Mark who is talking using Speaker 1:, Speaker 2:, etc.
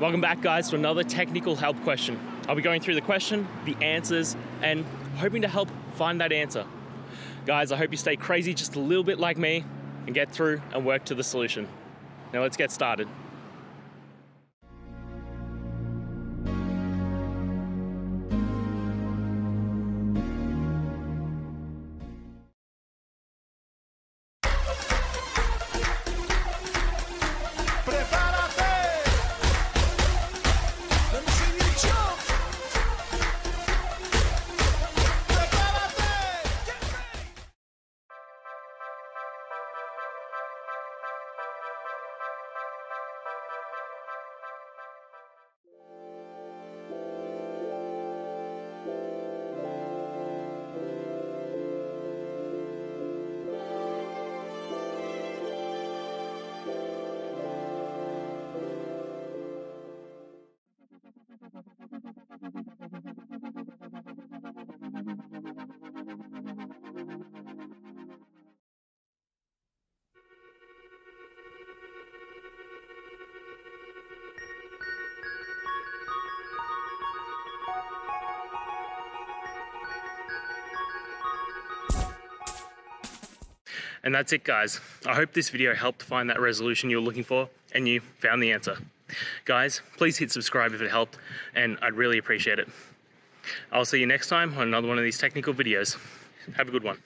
Speaker 1: Welcome back, guys, to another technical help question. I'll be going through the question, the answers, and hoping to help find that answer. Guys, I hope you stay crazy just a little bit like me and get through and work to the solution. Now let's get started. And that's it, guys. I hope this video helped find that resolution you were looking for and you found the answer. Guys, please hit subscribe if it helped, and I'd really appreciate it. I'll see you next time on another one of these technical videos. Have a good one.